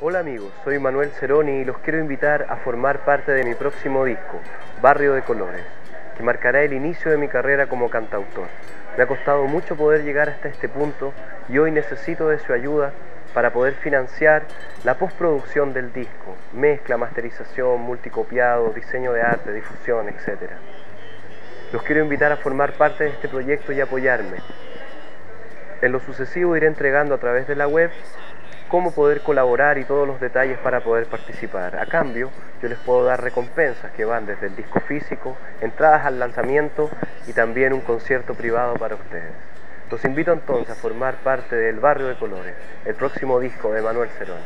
Hola amigos, soy Manuel Ceroni y los quiero invitar a formar parte de mi próximo disco, Barrio de Colores, que marcará el inicio de mi carrera como cantautor. Me ha costado mucho poder llegar hasta este punto y hoy necesito de su ayuda para poder financiar la postproducción del disco, mezcla, masterización, multicopiado, diseño de arte, difusión, etc. Los quiero invitar a formar parte de este proyecto y apoyarme. En lo sucesivo iré entregando a través de la web cómo poder colaborar y todos los detalles para poder participar. A cambio, yo les puedo dar recompensas que van desde el disco físico, entradas al lanzamiento y también un concierto privado para ustedes. Los invito entonces a formar parte del Barrio de Colores, el próximo disco de Manuel Cerón.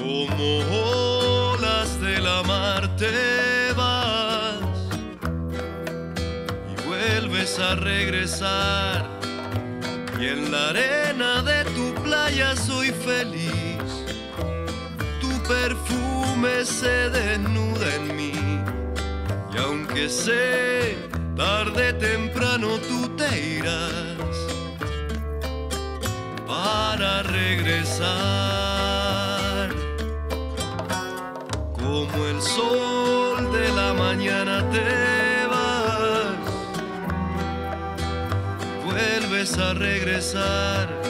Como olas de la mar te vas y vuelves a regresar. Y en la arena de tu playa soy feliz. Tu perfume se desnuda en mí. Y aunque sé, tarde temprano tú te irás para regresar. Mañana te vas, vuelves a regresar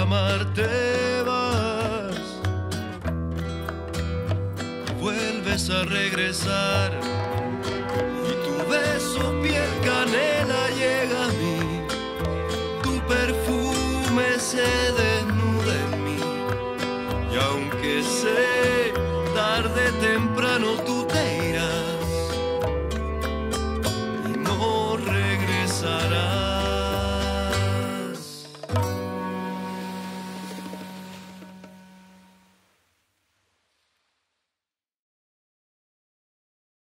olas de la mar te vas, vuelves a regresar y tu beso piel canela llega a mí, tu perfume se desnuda en mí. Y aunque sé tarde temprano